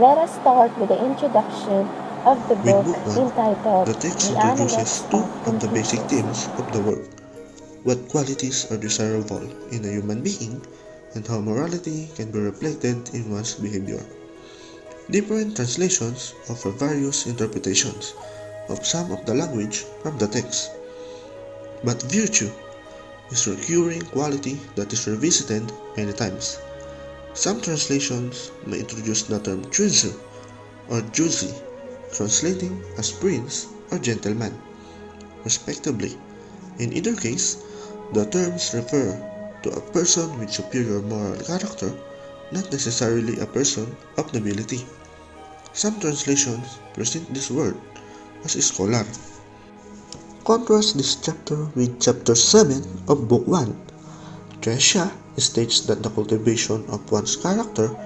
Let us start with the introduction of the book Book One, entitled The text introduces two of the basic themes of the work what qualities are desirable in a human being, and how morality can be reflected in one's behavior. Different translations offer various interpretations of some of the language from the text, but virtue is a recurring quality that is revisited many times. Some translations may introduce the term Chunzu or Juzi, translating as prince or gentleman, respectively. In either case, the terms refer to a person with superior moral character, not necessarily a person of nobility. Some translations present this word as scholar. Contrast this chapter with chapter 7 of Book 1. Tresha states that the cultivation of one's character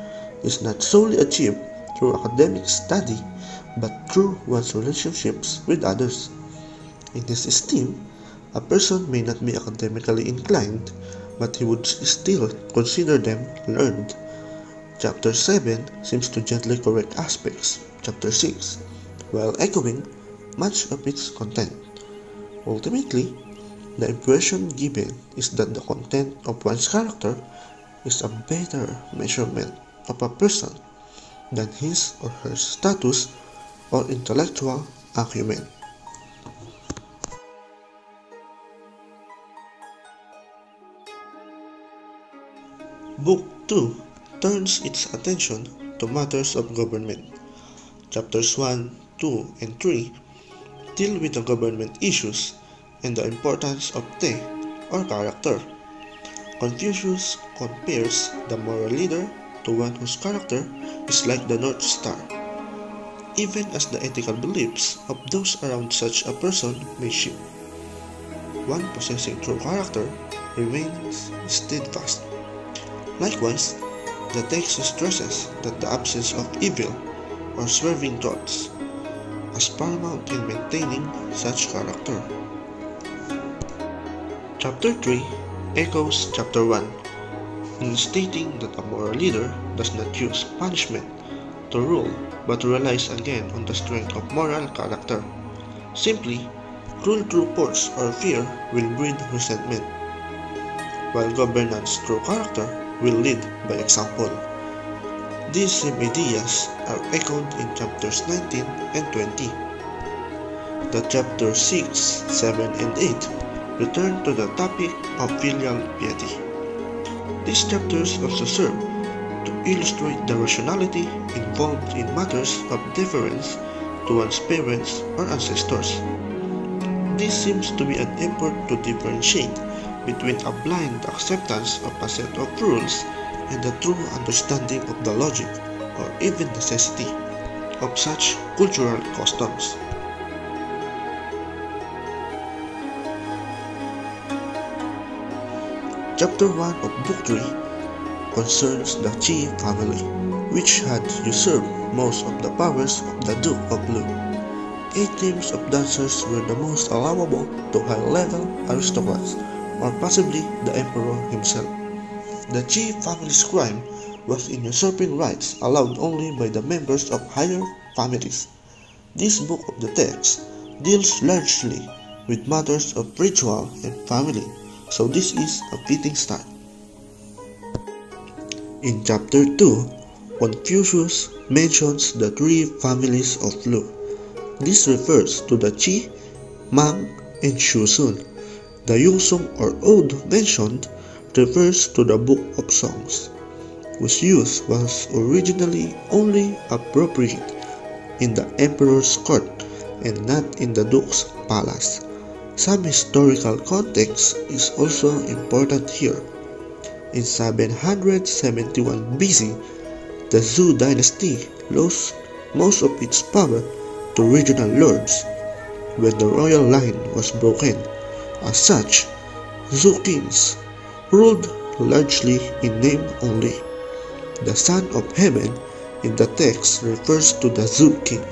is not solely achieved through academic study but through one's relationships with others. In his esteem, a person may not be academically inclined, but he would still consider them learned. Chapter 7 seems to gently correct aspects, chapter 6, while echoing much of its content. Ultimately, the impression given is that the content of one's character is a better measurement of a person than his or her status or intellectual acumen. Book 2 turns its attention to matters of government. Chapters 1, 2, and 3 deal with the government issues and the importance of te or character. Confucius compares the moral leader to one whose character is like the North Star, even as the ethical beliefs of those around such a person may shift. One possessing true character remains steadfast. Likewise, the text stresses that the absence of evil or swerving thoughts as paramount in maintaining such character. Chapter 3 echoes Chapter 1 in stating that a moral leader does not use punishment to rule but relies again on the strength of moral character. Simply, rule through force or fear will breed resentment, while governance through character will lead by example. These same ideas are echoed in chapters 19 and 20. The chapters 6, 7, and 8 return to the topic of filial piety. These chapters also serve to illustrate the rationality involved in matters of deference to one's parents or ancestors. This seems to be an effort to differentiate between a blind acceptance of a set of rules and the true understanding of the logic or even necessity of such cultural customs. Chapter 1 of Book 3 concerns the Qi family, which had usurped most of the powers of the Duke of Lu. Eight teams of dancers were the most allowable to high-level aristocrats, or possibly the emperor himself. The Qi family's crime was in usurping rights allowed only by the members of higher families. This book of the text deals largely with matters of ritual and family, so this is a fitting start. In chapter 2, Confucius mentions the three families of Lu. This refers to the Qi, Mang, and Shu Shusun. The Yusung or Ode mentioned refers to the Book of Songs, whose use was originally only appropriate in the emperor's court and not in the duke's palace. Some historical context is also important here. In 771 BC, the Zhou dynasty lost most of its power to regional lords when the royal line was broken. As such, Zhou kings ruled largely in name only. The Son of Heaven in the text refers to the Zhou king.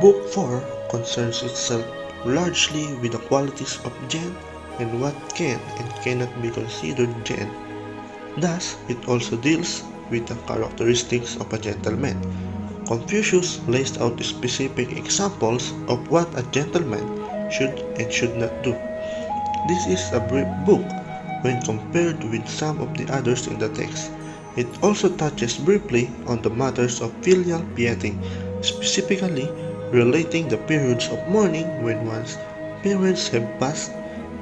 Book 4 concerns itself largely with the qualities of Zhen, and what can and cannot be considered gen. Thus, it also deals with the characteristics of a gentleman. Confucius lays out specific examples of what a gentleman should and should not do. This is a brief book when compared with some of the others in the text. It also touches briefly on the matters of filial piety, specifically relating the periods of mourning when one's parents have passed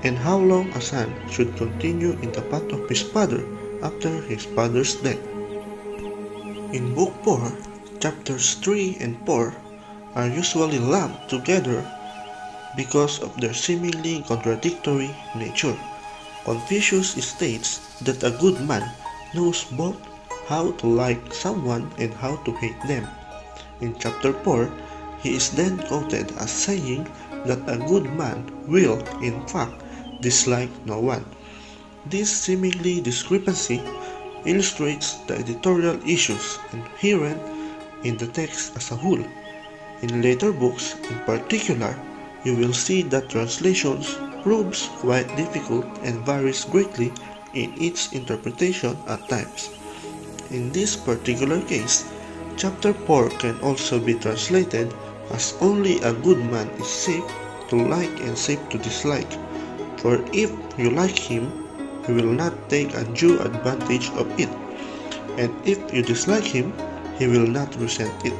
and how long a son should continue in the path of his father after his father's death. In Book 4, chapters 3 and 4 are usually lumped together because of their seemingly contradictory nature. Confucius states that a good man knows both how to like someone and how to hate them. In chapter 4, he is then quoted as saying that a good man will, in fact, dislike no one. This seemingly discrepancy illustrates the editorial issues inherent in the text as a whole. In later books, in particular, you will see that translations proves quite difficult and varies greatly in its interpretation at times. In this particular case, chapter 4 can also be translated as only a good man is safe to like and safe to dislike. For if you like him, he will not take undue advantage of it, and if you dislike him, he will not resent it.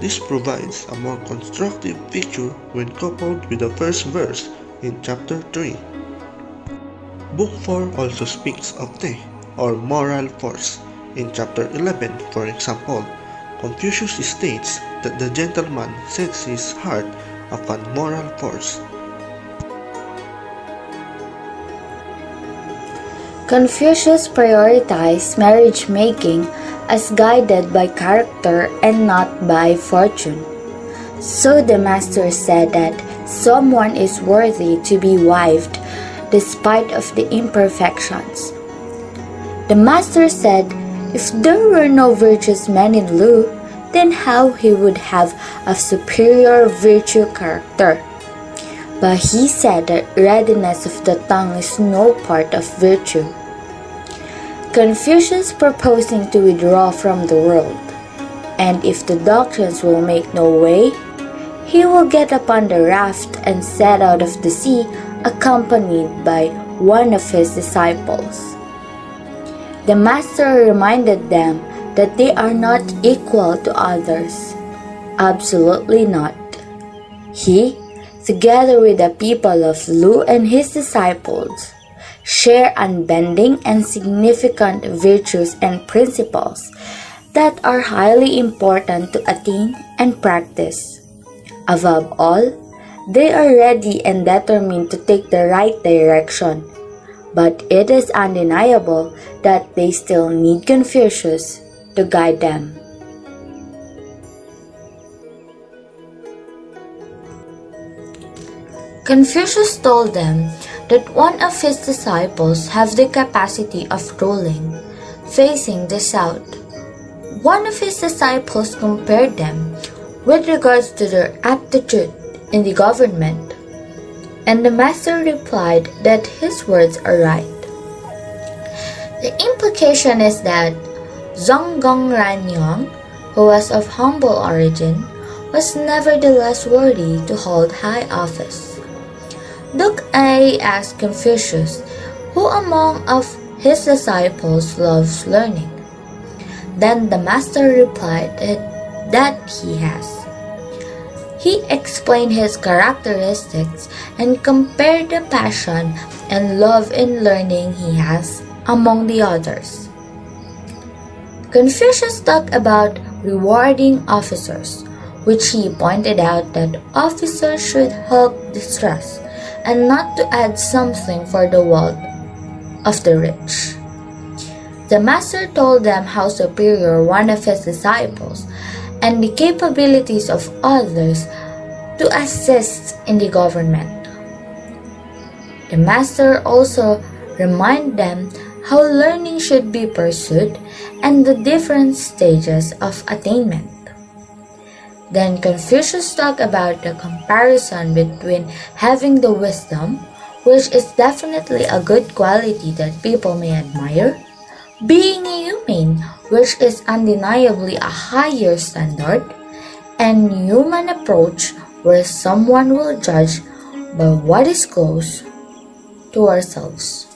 This provides a more constructive picture when coupled with the first verse in chapter 3. Book 4 also speaks of te, or moral force. In chapter 11, for example, Confucius states that the gentleman sets his heart upon moral force. Confucius prioritized marriage making as guided by character and not by fortune. So the master said that someone is worthy to be wived despite of the imperfections. The master said if there were no virtuous men in Lu, then how he would have a superior virtue character. But he said that readiness of the tongue is no part of virtue. Confucius proposing to withdraw from the world, and if the doctrines will make no way, he will get upon the raft and set out of the sea accompanied by one of his disciples. The master reminded them that they are not equal to others. Absolutely not. He, together with the people of Lu and his disciples, share unbending and significant virtues and principles that are highly important to attain and practice. Above all, they are ready and determined to take the right direction but it is undeniable that they still need Confucius to guide them. Confucius told them that one of his disciples have the capacity of ruling, facing the south. One of his disciples compared them with regards to their aptitude in the government and the master replied that his words are right. The implication is that Zhang Rangyang, who was of humble origin, was nevertheless worthy to hold high office. Duke A asked Confucius, who among of his disciples loves learning? Then the master replied that he has. He explained his characteristics and compared the passion and love in learning he has among the others. Confucius talked about rewarding officers, which he pointed out that officers should help the and not to add something for the wealth of the rich. The master told them how superior one of his disciples and the capabilities of others to assist in the government. The master also remind them how learning should be pursued and the different stages of attainment. Then Confucius talked about the comparison between having the wisdom, which is definitely a good quality that people may admire. Being a humane, which is undeniably a higher standard, and human approach where someone will judge by what is close to ourselves.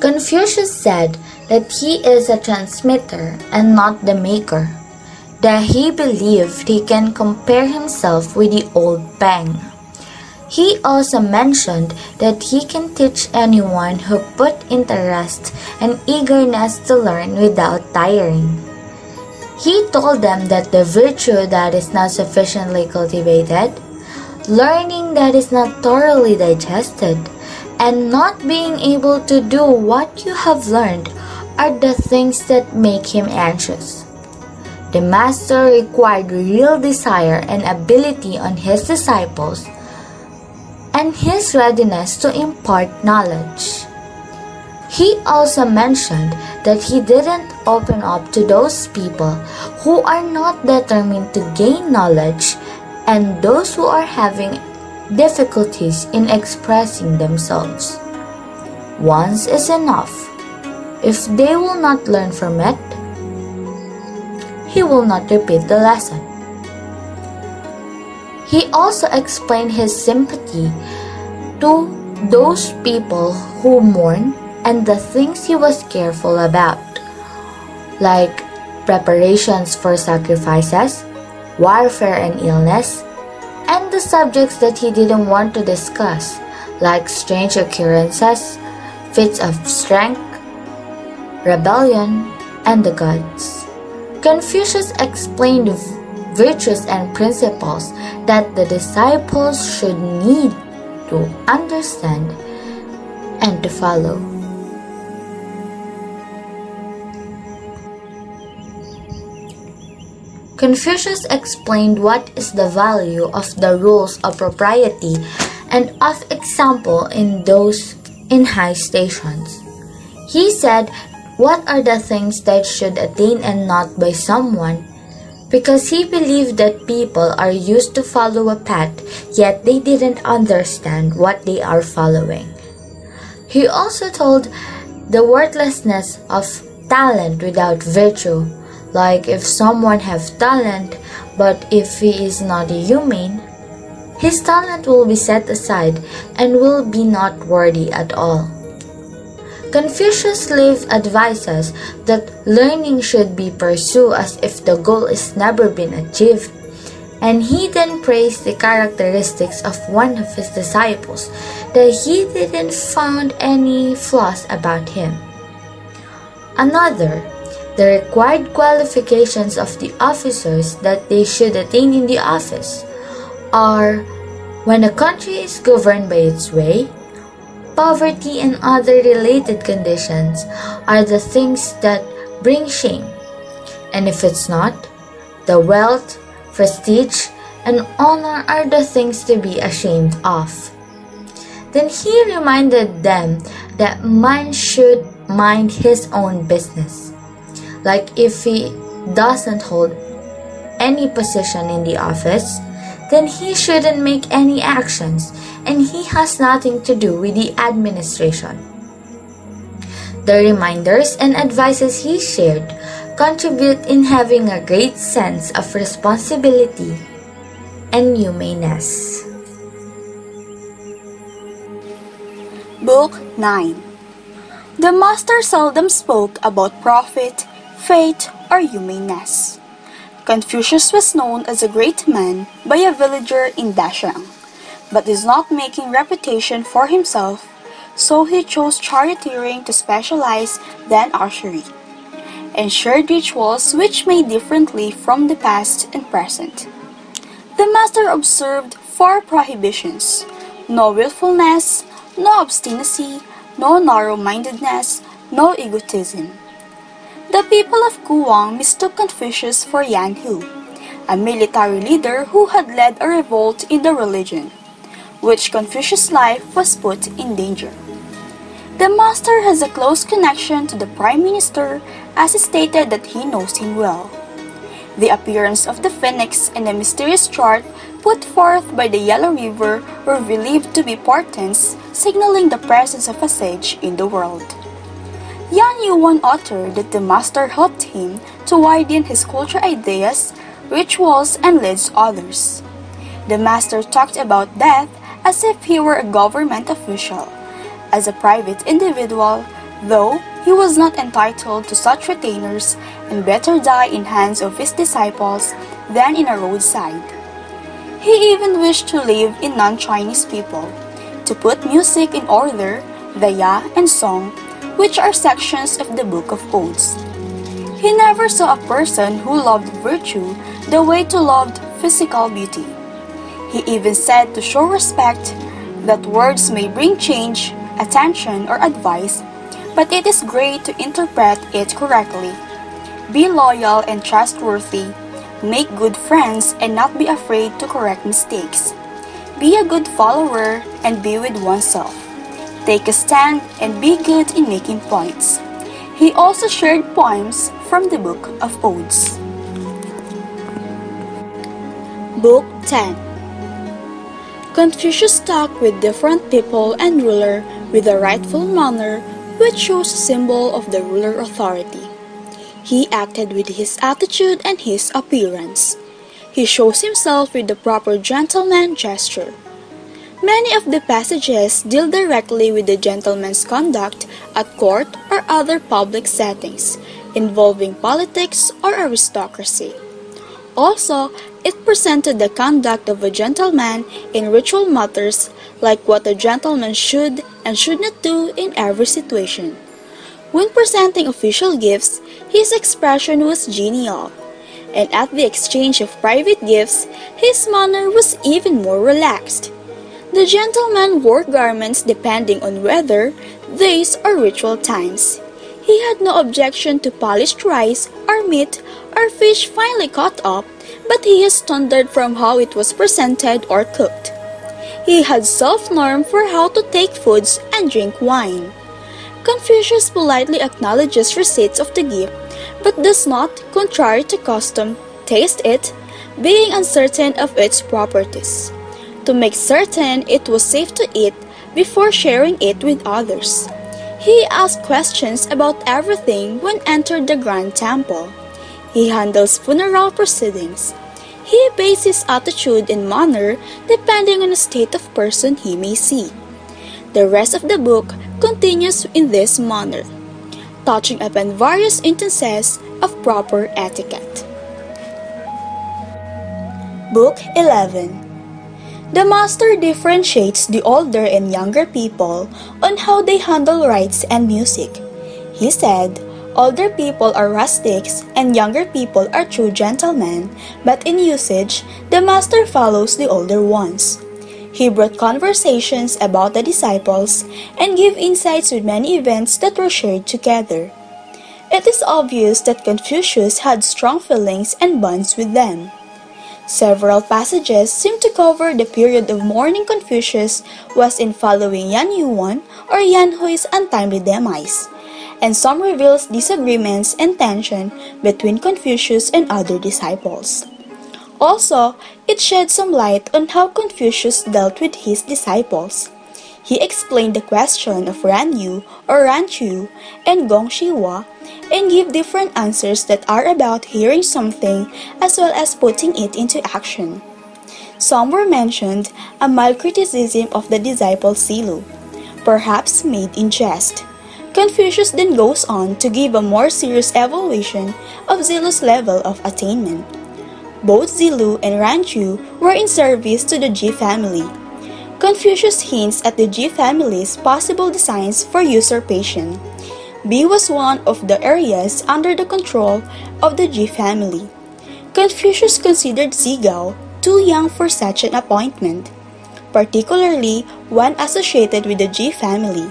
Confucius said that he is a transmitter and not the maker, that he believed he can compare himself with the old Peng. He also mentioned that he can teach anyone who put interest and eagerness to learn without tiring. He told them that the virtue that is not sufficiently cultivated, learning that is not thoroughly digested, and not being able to do what you have learned are the things that make him anxious. The Master required real desire and ability on his disciples and his readiness to impart knowledge. He also mentioned that he didn't open up to those people who are not determined to gain knowledge and those who are having difficulties in expressing themselves. Once is enough. If they will not learn from it, he will not repeat the lesson. He also explained his sympathy to those people who mourn and the things he was careful about, like preparations for sacrifices, warfare and illness, and the subjects that he didn't want to discuss, like strange occurrences, fits of strength, rebellion, and the gods. Confucius explained virtues and principles that the disciples should need to understand and to follow. Confucius explained what is the value of the rules of propriety and of example in those in high stations. He said, What are the things that should attain and not by someone? Because he believed that people are used to follow a path, yet they didn't understand what they are following. He also told the worthlessness of talent without virtue like if someone have talent, but if he is not humane, his talent will be set aside and will be not worthy at all. Confucius live advises that learning should be pursued as if the goal is never been achieved. And he then praised the characteristics of one of his disciples that he didn't find any flaws about him. Another the required qualifications of the officers that they should attain in the office are when a country is governed by its way, poverty and other related conditions are the things that bring shame. And if it's not, the wealth, prestige, and honor are the things to be ashamed of. Then he reminded them that man should mind his own business like if he doesn't hold any position in the office, then he shouldn't make any actions and he has nothing to do with the administration. The reminders and advices he shared contribute in having a great sense of responsibility and humaneness. Book 9 The Master seldom spoke about profit, fate, or humaneness. Confucius was known as a great man by a villager in Dashang, but is not making reputation for himself, so he chose charioteering to specialize than archery, and shared rituals which made differently from the past and present. The master observed four prohibitions no willfulness, no obstinacy, no narrow mindedness, no egotism. The people of Kuang mistook Confucius for Yang Hu, a military leader who had led a revolt in the religion, which Confucius' life was put in danger. The master has a close connection to the prime minister as he stated that he knows him well. The appearance of the phoenix and the mysterious chart put forth by the Yellow River were believed to be portents signaling the presence of a sage in the world. Yan Yuan uttered that the master helped him to widen his culture ideas, rituals, and leads others. The master talked about death as if he were a government official. As a private individual, though he was not entitled to such retainers and better die in hands of his disciples than in a roadside. He even wished to live in non-Chinese people, to put music in order, the Ya and Song, which are sections of the Book of Odes. He never saw a person who loved virtue the way to loved physical beauty. He even said to show respect that words may bring change, attention, or advice, but it is great to interpret it correctly. Be loyal and trustworthy. Make good friends and not be afraid to correct mistakes. Be a good follower and be with oneself. Take a stand and be good in making points. He also shared poems from the Book of Odes. Book 10 Confucius talked with different people and ruler with a rightful manner which shows a symbol of the ruler authority. He acted with his attitude and his appearance. He shows himself with the proper gentleman gesture. Many of the passages deal directly with the gentleman's conduct at court or other public settings involving politics or aristocracy. Also, it presented the conduct of a gentleman in ritual matters like what a gentleman should and should not do in every situation. When presenting official gifts, his expression was genial, and at the exchange of private gifts, his manner was even more relaxed. The gentleman wore garments depending on weather, days, or ritual times. He had no objection to polished rice or meat or fish finely cut up, but he is standard from how it was presented or cooked. He had self-norm for how to take foods and drink wine. Confucius politely acknowledges receipts of the gift, but does not, contrary to custom, taste it, being uncertain of its properties to make certain it was safe to eat before sharing it with others. He asked questions about everything when entered the Grand Temple. He handles funeral proceedings. He bases his attitude and manner depending on the state of person he may see. The rest of the book continues in this manner, touching upon various instances of proper etiquette. Book 11 the master differentiates the older and younger people on how they handle rites and music. He said, Older people are rustics and younger people are true gentlemen, but in usage, the master follows the older ones. He brought conversations about the disciples and gave insights with many events that were shared together. It is obvious that Confucius had strong feelings and bonds with them. Several passages seem to cover the period of mourning Confucius was in following Yan Yuan or Yan Hui's untimely demise, and some reveals disagreements and tension between Confucius and other disciples. Also, it sheds some light on how Confucius dealt with his disciples. He explained the question of Ran Yu or Ran Qiu and Gongxi Hua and give different answers that are about hearing something as well as putting it into action. Some were mentioned a mild criticism of the disciple Zilu, perhaps made in jest. Confucius then goes on to give a more serious evaluation of Zilu's level of attainment. Both Zilu and Ranqiu were in service to the Ji family. Confucius hints at the Ji family's possible designs for usurpation. Bi was one of the areas under the control of the G family. Confucius considered Zigao too young for such an appointment, particularly one associated with the Ji family.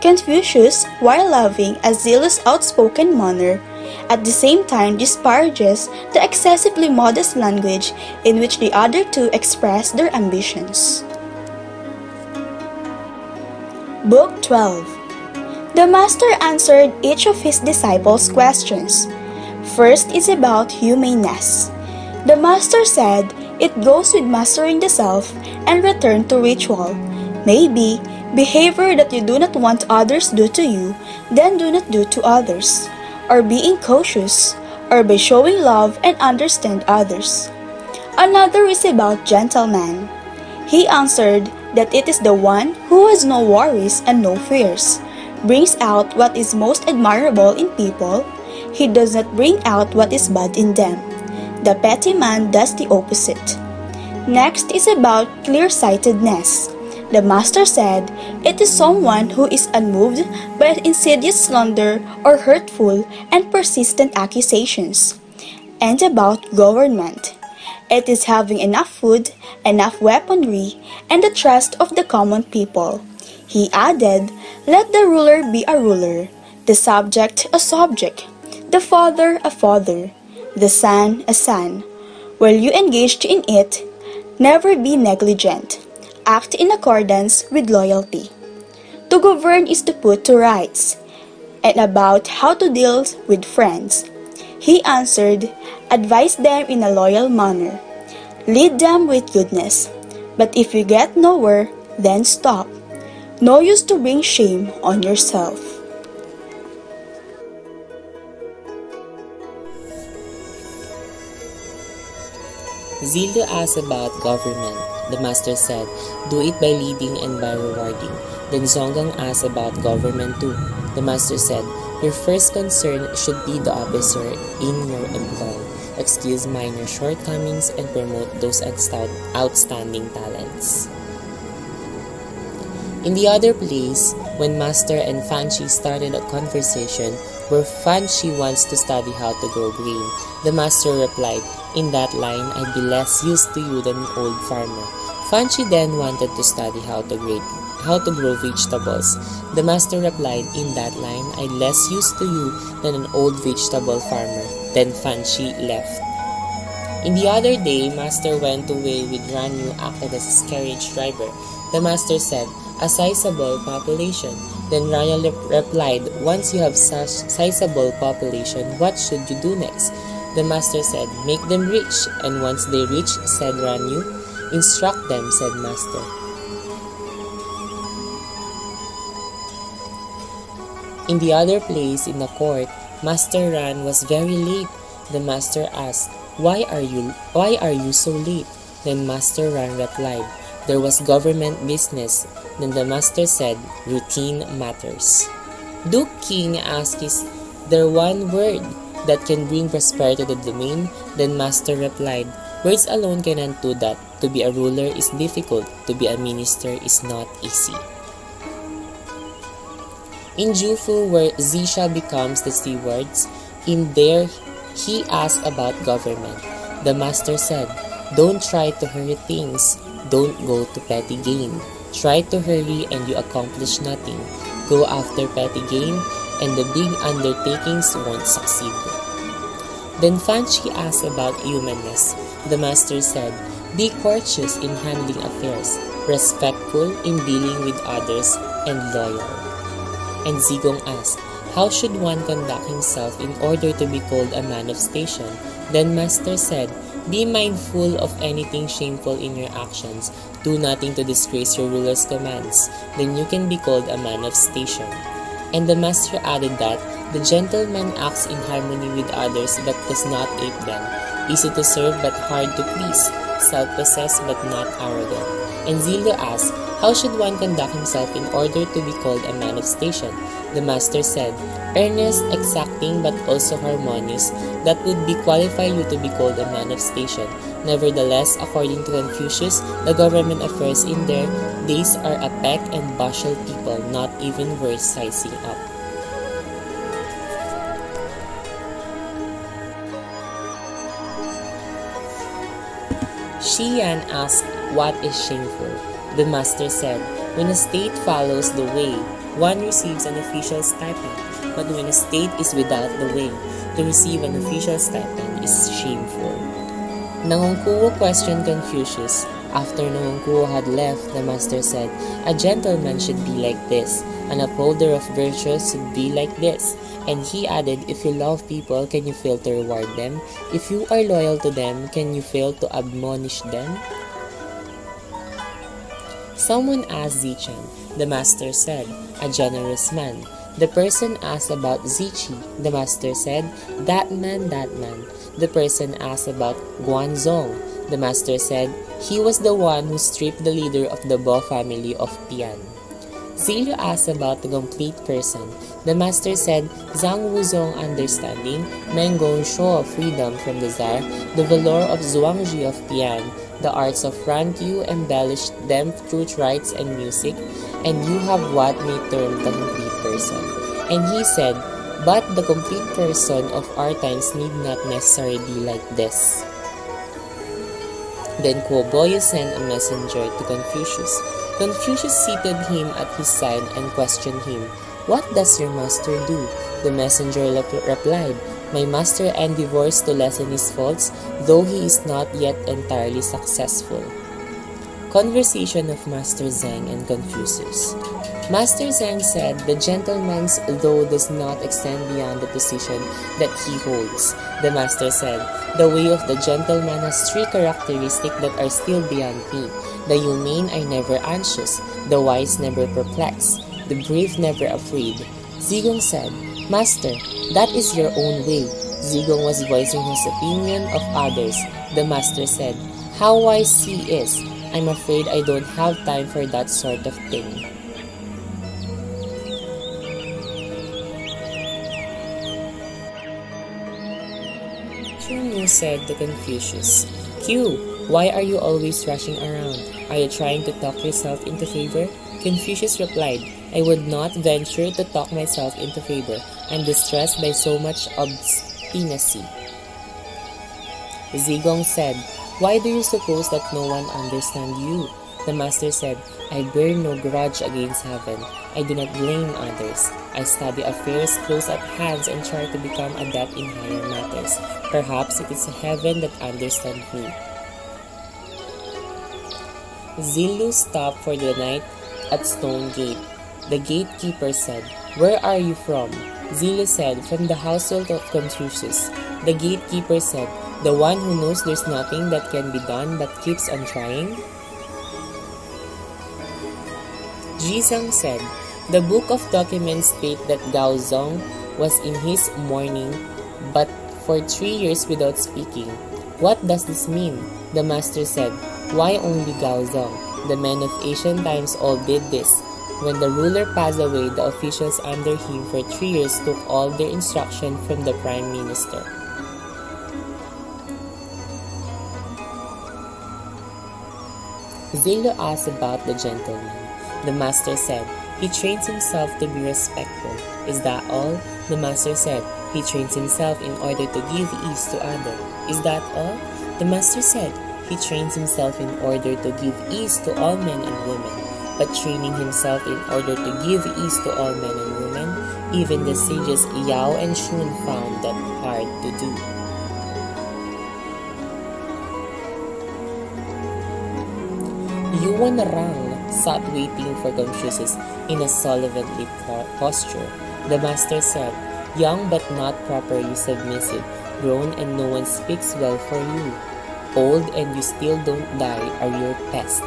Confucius, while loving a zealous outspoken manner, at the same time disparages the excessively modest language in which the other two express their ambitions. Book 12 the master answered each of his disciples' questions. first is about humaneness. The master said it goes with mastering the self and return to ritual. Maybe behavior that you do not want others do to you, then do not do to others, or being cautious, or by showing love and understand others. Another is about gentleman. He answered that it is the one who has no worries and no fears, brings out what is most admirable in people. He does not bring out what is bad in them. The petty man does the opposite. Next is about clear sightedness. The master said, It is someone who is unmoved by insidious slander or hurtful and persistent accusations. And about government. It is having enough food, enough weaponry, and the trust of the common people. He added, Let the ruler be a ruler, the subject a subject, the father a father, the son a son. While you engaged in it, never be negligent. Act in accordance with loyalty. To govern is to put to rights. And about how to deal with friends. He answered, Advise them in a loyal manner. Lead them with goodness. But if you get nowhere, then stop. No use to bring shame on yourself. Zilu asked about government. The master said, Do it by leading and by rewarding. Then Zhonggong asked about government too. The master said, Your first concern should be the officer in your employ. Excuse minor shortcomings and promote those outstanding talents. In the other place, when Master and Fanchi started a conversation where Fanchi wants to study how to grow green, the Master replied, In that line, I'd be less used to you than an old farmer. Fanchi then wanted to study how to grow, how to grow vegetables. The Master replied, In that line, I'd less used to you than an old vegetable farmer. Then Fanchi left. In the other day, Master went away with Ranyu acted as his carriage driver. The Master said, a sizable population. Then Raya replied, Once you have such sizable population, what should you do next? The master said, Make them rich. And once they reach, said Ranyu, Instruct them, said master. In the other place in the court, Master Ran was very late. The master asked, Why are you why are you so late? Then Master Ran replied, There was government business. Then the master said, Routine matters. Duke King asked, Is there one word that can bring prosperity to the domain? Then master replied, Words alone cannot do that. To be a ruler is difficult. To be a minister is not easy. In Jufu, where Zixia becomes the stewards, in there he asked about government. The master said, Don't try to hurry things. Don't go to petty gain. Try to hurry and you accomplish nothing. Go after petty gain and the big undertakings won't succeed. Then Fanchi asked about humanness. The master said, Be courteous in handling affairs, respectful in dealing with others, and loyal. And Zigong asked, How should one conduct himself in order to be called a man of station? Then Master said, be mindful of anything shameful in your actions. Do nothing to disgrace your ruler's commands. Then you can be called a man of station. And the master added that the gentleman acts in harmony with others but does not ape them. Easy to serve but hard to please. Self-possessed but not arrogant. And Zilu asked, How should one conduct himself in order to be called a man of station? The master said, Earnest, exacting, but also harmonious, that would be qualify you to be called a man of station. Nevertheless, according to Confucius, the government affairs in their days are a peck and bushel people, not even worth sizing up. Xian asked, What is shameful? The master said, When a state follows the way, one receives an official stipend, but when a state is without the way, to receive an official stipend is shameful. Nangongkuo questioned Confucius. After Nangongkuo had left, the master said, A gentleman should be like this, an upholder of virtues should be like this, And he added, If you love people, can you fail to reward them? If you are loyal to them, can you fail to admonish them? Someone asked Zichan. The master said, A generous man. The person asked about Zichi. The master said, That man, that man. The person asked about Guan Zhong. The master said, He was the one who stripped the leader of the Bo family of Pian. Zilu asked about the complete person. The master said, Zang Wuzhong understanding, Mengong show of freedom from desire, the valor of Zhuangzi of Pian, the arts of Ranqiu embellished them through rites and music, and you have what may term the complete person. And he said, But the complete person of our times need not necessarily be like this. Then Kuoboyo sent a messenger to Confucius. Confucius seated him at his side and questioned him, What does your master do? The messenger replied, My master endeavors to lessen his faults, though he is not yet entirely successful. Conversation of Master Zhang and Confucius. Master Zhang said the gentleman's though does not extend beyond the position that he holds. The master said, The way of the gentleman has three characteristics that are still beyond me. The humane are never anxious, the wise never perplexed, the brave never afraid. Zigong said, Master, that is your own way. Zigong was voicing his opinion of others. The master said, How wise he is. I'm afraid I don't have time for that sort of thing. Qiu said to Confucius, Q, why are you always rushing around? Are you trying to talk yourself into favor? Confucius replied, I would not venture to talk myself into favor. I'm distressed by so much obstinacy. Zigong said, Why do you suppose that no one understands you? The master said, I bear no grudge against heaven. I do not blame others. I study affairs close at hand and try to become adept in higher matters. Perhaps it is heaven that understands me. Zilu stopped for the night at Stone Gate. The gatekeeper said, Where are you from? Zilu said, From the household of Confucius. The gatekeeper said, The one who knows there's nothing that can be done but keeps on trying? Zizhang said, The book of documents state that Gao Zong was in his mourning, but for three years without speaking. What does this mean? The master said, Why only Gao Zong? The men of ancient times all did this. When the ruler passed away, the officials under him for three years took all their instruction from the prime minister. Zilu asked about the gentleman. The master said, He trains himself to be respectful. Is that all? The master said, He trains himself in order to give ease to others. Is that all? The master said, He trains himself in order to give ease to all men and women. But training himself in order to give ease to all men and women, even the sages Yao and Shun found that hard to do. Yuan Rang sat waiting for Confucius in a sullenly posture. The master said, Young but not properly submissive, grown and no one speaks well for you. Old and you still don't die are your pest.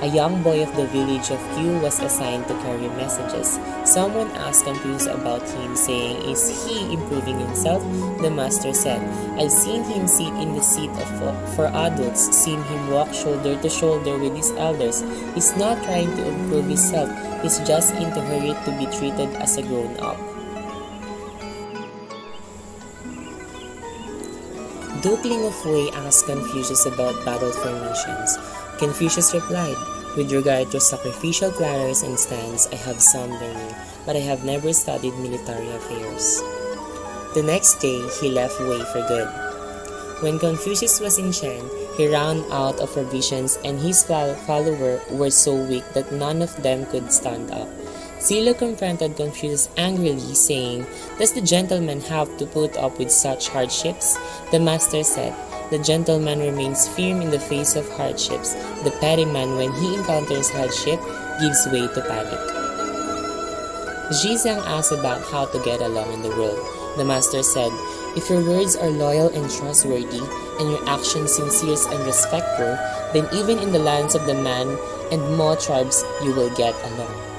A young boy of the village of Q was assigned to carry messages. Someone asked Confucius about him, saying, Is he improving himself? The master said, I've seen him sit in the seat of, for adults, seen him walk shoulder to shoulder with his elders. He's not trying to improve himself, he's just in a hurry to be treated as a grown up. Duke Ling of Wei asked Confucius about battle formations. Confucius replied, With regard to sacrificial platters and stands, I have some learning, but I have never studied military affairs. The next day, he left Wei for good. When Confucius was in Chen, he ran out of provisions, and his followers were so weak that none of them could stand up. Zilu confronted Confucius angrily, saying, Does the gentleman have to put up with such hardships? The master said, the gentleman remains firm in the face of hardships. The petty man, when he encounters hardship, gives way to panic. Zizhang asked about how to get along in the world. The master said, If your words are loyal and trustworthy, and your actions sincere and respectful, then even in the lands of the Man and Mo tribes, you will get along.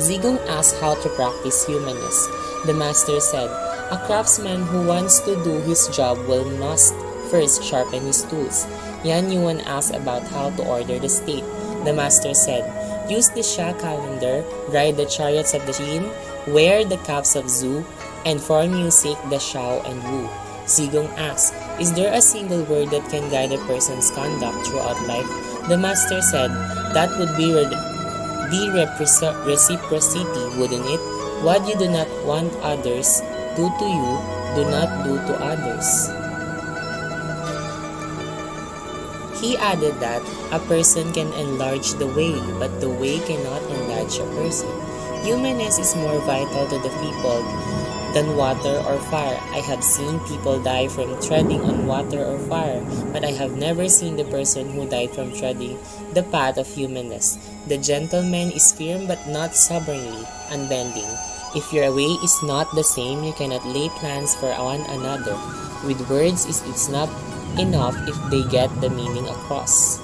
Zigong asked how to practice humanness. The master said, A craftsman who wants to do his job will must first sharpen his tools. Yan Yuan asked about how to order the state. The master said, Use the Xia calendar, ride the chariots of the Jin, wear the caps of Zhu, and for music the Shao and Wu. Zigong asked, Is there a single word that can guide a person's conduct throughout life? The master said, That would be the reciprocity, wouldn't it? What you do not want others do to you, do not do to others. He added that a person can enlarge the way, but the way cannot enlarge a person. Humanness is more vital to the people than water or fire. I have seen people die from treading on water or fire, but I have never seen the person who died from treading the path of humanness. The gentleman is firm but not stubbornly unbending. If your way is not the same, you cannot lay plans for one another. With words, it's not enough if they get the meaning across.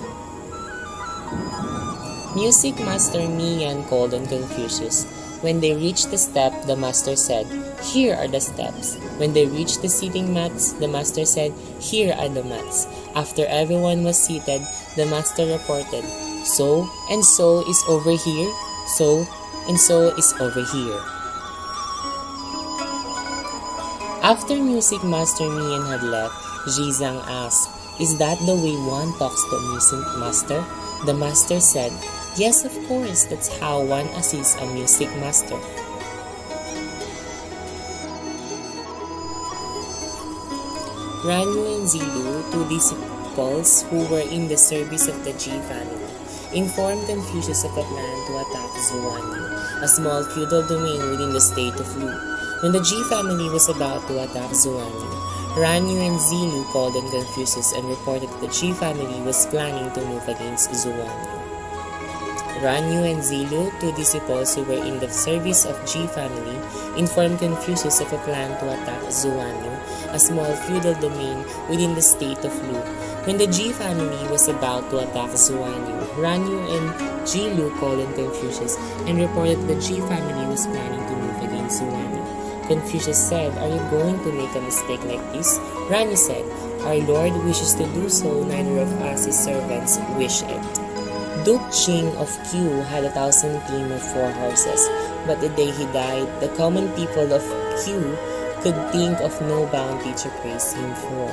Music master Mian called on Confucius. When they reached the step, the master said, Here are the steps. When they reached the seating mats, the master said, Here are the mats. After everyone was seated, the master reported, So and so is over here, so and so is over here. After music master Mian had left, Zizhang asked, Is that the way one talks to music master? The master said, Yes, of course, that's how one assists a music master. Ranyu and Zilu, two disciples who were in the service of the Ji family, informed Confucius of a plan to attack Zhuanyu, a small feudal domain within the state of Lu. When the Ji family was about to attack Zhuanyu, Ranyu and Zilu called on Confucius and reported that the Ji family was planning to move against Zhuanyu. Ranyu and Zilu, two disciples who were in the service of Ji family, informed Confucius of a plan to attack Zhuanyu, a small feudal domain within the state of Lu. When the Ji family was about to attack Zhuanyu, Ranyu and Zilu called on Confucius and reported the Ji family was planning to move against Zhuanyu. Confucius said, Are you going to make a mistake like this? Ranyu said, Our Lord wishes to do so, neither of us his servants wish it. Duke Jing of Qiu had a thousand team of four horses, but the day he died, the common people of Qiu could think of no bounty to praise him for.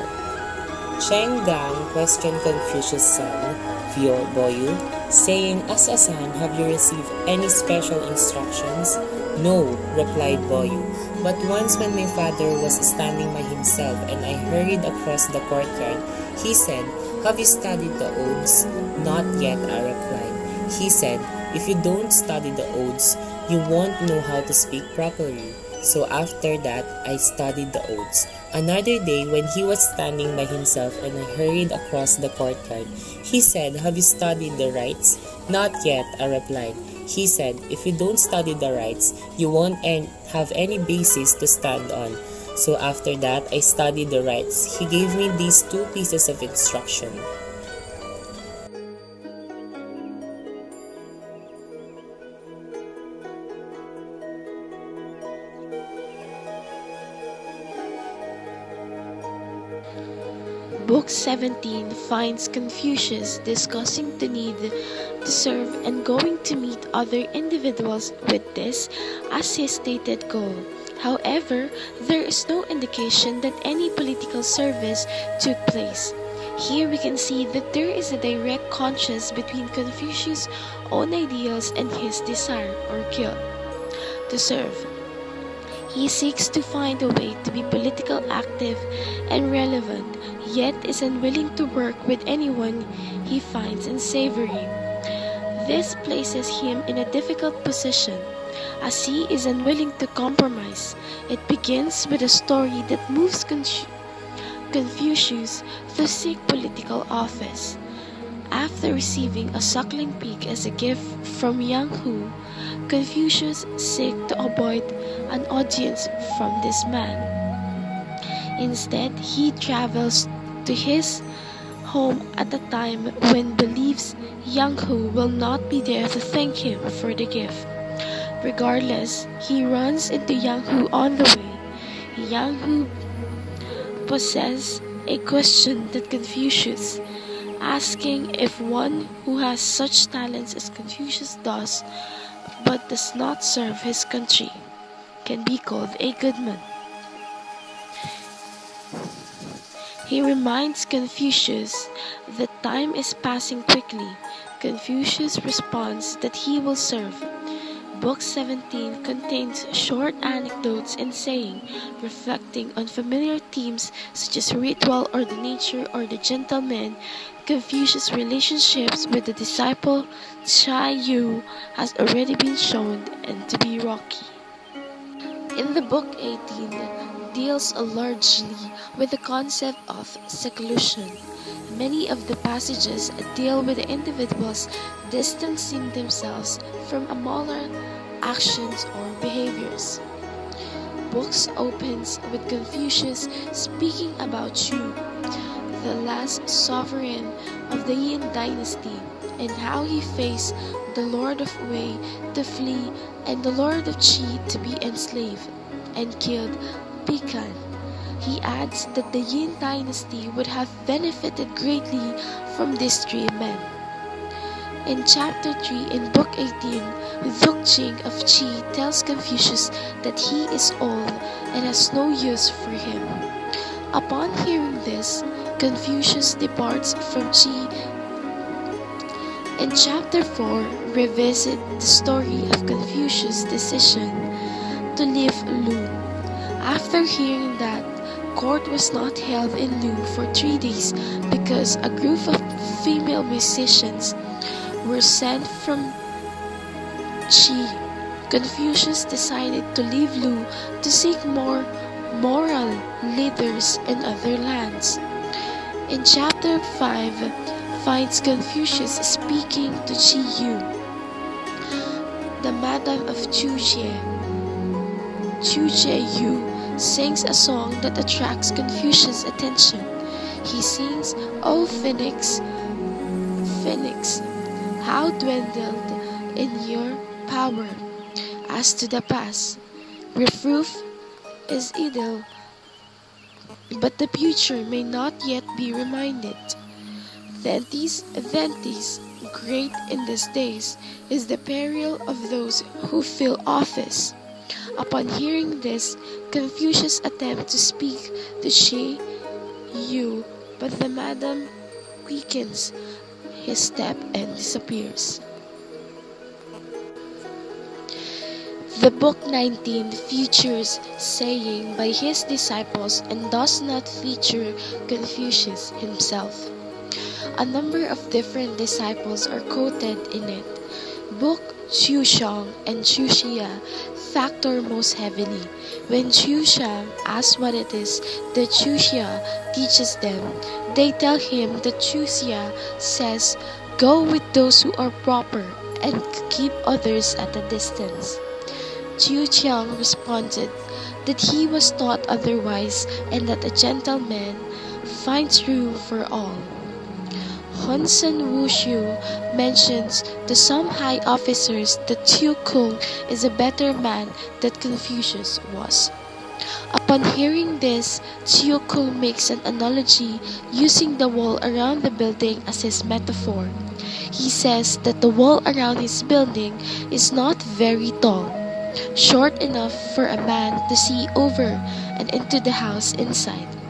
Cheng Gang questioned Confucius' son, Vio Boyu, saying, As a son, have you received any special instructions? No, replied Boyu. But once when my father was standing by himself and I hurried across the courtyard, he said, Have you studied the odes? Not yet, I replied. He said, If you don't study the odes, you won't know how to speak properly. So after that, I studied the odes. Another day, when he was standing by himself and I hurried across the courtyard, he said, Have you studied the rites? Not yet, I replied. He said, If you don't study the rites, you won't have any basis to stand on. So after that, I studied the rites. He gave me these two pieces of instruction. Book 17 finds Confucius discussing the need to serve and going to meet other individuals with this as his stated goal. However, there is no indication that any political service took place. Here we can see that there is a direct contrast between Confucius' own ideals and his desire or guilt to serve. He seeks to find a way to be political active and relevant, yet is unwilling to work with anyone he finds unsavory. This places him in a difficult position as he is unwilling to compromise. It begins with a story that moves Confucius to seek political office. After receiving a suckling pig as a gift from Yang Hu, Confucius sought to avoid an audience from this man. Instead, he travels to his home at a time when believes Yang Hu will not be there to thank him for the gift. Regardless, he runs into Yang Hu on the way. Yang Hu possesses a question that Confucius, asking if one who has such talents as Confucius does, but does not serve his country, can be called a good man. He reminds Confucius that time is passing quickly. Confucius responds that he will serve. Book 17 contains short anecdotes and saying, reflecting on familiar themes such as ritual or the nature or the gentleman. Confucius' relationships with the disciple Chai Yu has already been shown and to be rocky. In the book 18 deals largely with the concept of seclusion. Many of the passages deal with individuals distancing themselves from immoral actions or behaviors. Books opens with Confucius speaking about Chu, the last sovereign of the Yin dynasty, and how he faced the Lord of Wei to flee and the Lord of Qi to be enslaved and killed Bigan. He adds that the Yin dynasty would have benefited greatly from these three men. In chapter 3 in book 18, Duke Jing of Qi tells Confucius that he is old and has no use for him. Upon hearing this, Confucius departs from Qi. In chapter 4, revisit the story of Confucius' decision to leave Lu. After hearing that court was not held in Lu for three days because a group of female musicians were sent from Qi, Confucius decided to leave Lu to seek more moral leaders in other lands. In chapter 5, finds Confucius speaking to Qi Yu, the madam of Chu Jie. Chu Jie Yu sings a song that attracts Confucius' attention. He sings, O Phoenix, Phoenix, how dwindled in your power as to the past. Reproof is idle, but the future may not yet be reminded. Ventis, Ventis, great in these days, is the peril of those who fill office. Upon hearing this, Confucius attempts to speak to Shi Yu, but the madam weakens his step and disappears. The book 19 features saying by his disciples and does not feature Confucius himself. A number of different disciples are quoted in it. Book Zizhang and Zixia factor most heavily. When Zizhang asks what it is that Zixia teaches them, they tell him that Zixia says, Go with those who are proper and keep others at a distance. Chiu Chiang responded that he was taught otherwise and that a gentleman finds room for all. Hunsen Wushu mentions to some high officers that Chiu Kung is a better man than Confucius was. Upon hearing this, Chiu Kung makes an analogy using the wall around the building as his metaphor. He says that the wall around his building is not very tall, short enough for a man to see over and into the house inside.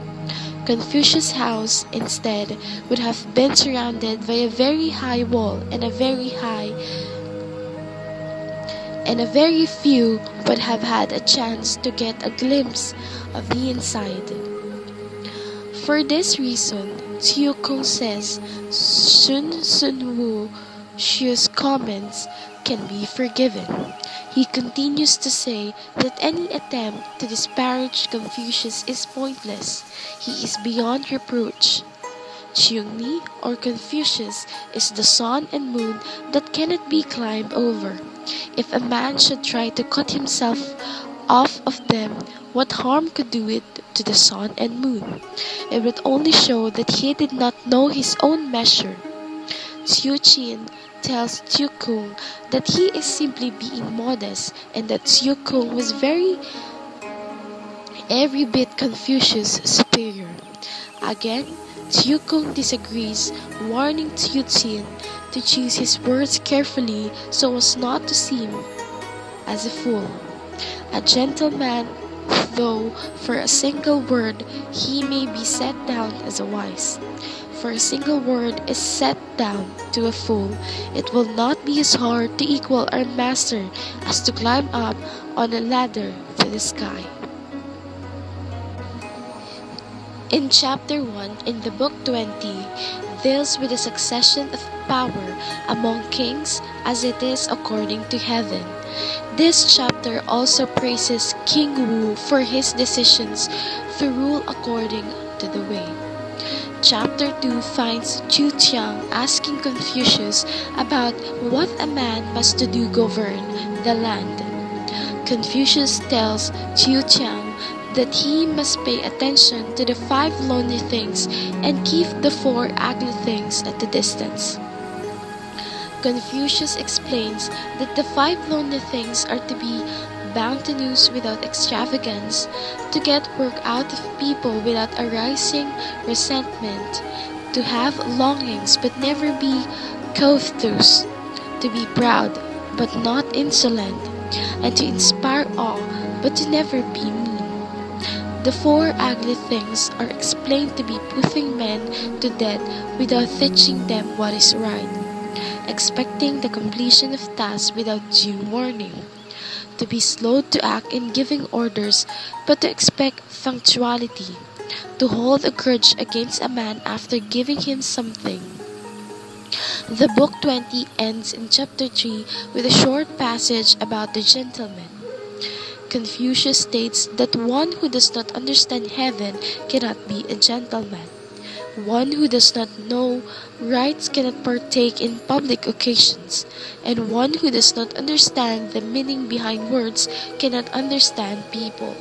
Confucius' house, instead, would have been surrounded by a very high wall and a very high and a very few would have had a chance to get a glimpse of the inside. For this reason, Chiu Kung says Sun Sun Wu Xu's comments can be forgiven. He continues to say that any attempt to disparage Confucius is pointless. He is beyond reproach. Chungni or Confucius is the sun and moon that cannot be climbed over. If a man should try to cut himself off of them, what harm could do it to the sun and moon? It would only show that he did not know his own measure. Xiu Qin tells Xiu Kung that he is simply being modest and that Xiu Kung was very every bit Confucius' superior. Again, Xiu Kung disagrees, warning Xiu Qin to choose his words carefully so as not to seem as a fool. A gentleman, though for a single word he may be set down as a wise. For a single word is set down to a fool, it will not be as hard to equal our master as to climb up on a ladder to the sky. In chapter 1 in the book 20 deals with the succession of power among kings as it is according to heaven. This chapter also praises King Wu for his decisions to rule according to the way. Chapter 2 finds Chu Tiang asking Confucius about what a man must do govern the land. Confucius tells Chu Tiang that he must pay attention to the five lonely things and keep the four ugly things at a distance. Confucius explains that the five lonely things are to be bounteous without extravagance, to get work out of people without arising resentment, to have longings but never be covetous, to be proud but not insolent, and to inspire awe but to never be mean. The four ugly things are explained to be putting men to death without teaching them what is right, expecting the completion of tasks without due warning, to be slow to act in giving orders but to expect punctuality, to hold a grudge against a man after giving him something. The book 20 ends in chapter 3 with a short passage about the gentleman. Confucius states that one who does not understand heaven cannot be a gentleman. One who does not know rights cannot partake in public occasions, and one who does not understand the meaning behind words cannot understand people.